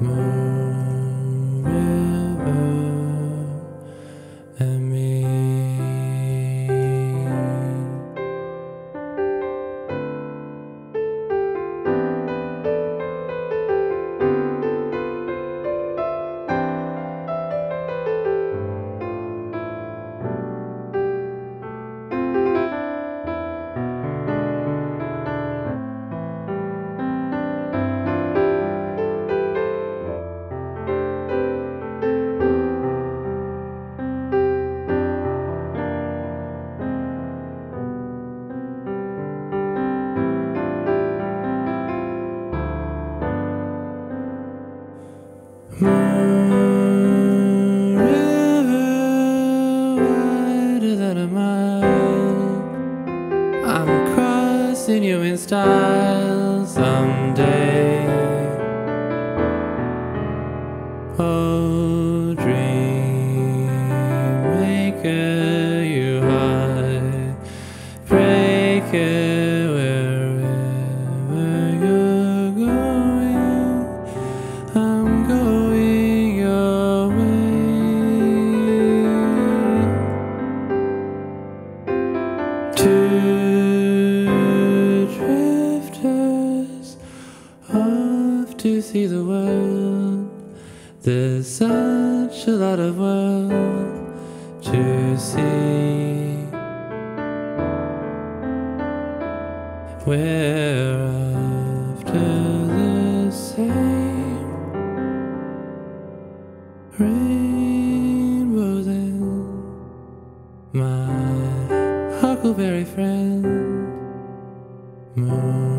Moon crossing you in style someday. Oh, to see the world. There's such a lot of world to see. We're after the same rainbows and my huckleberry friend. Moon.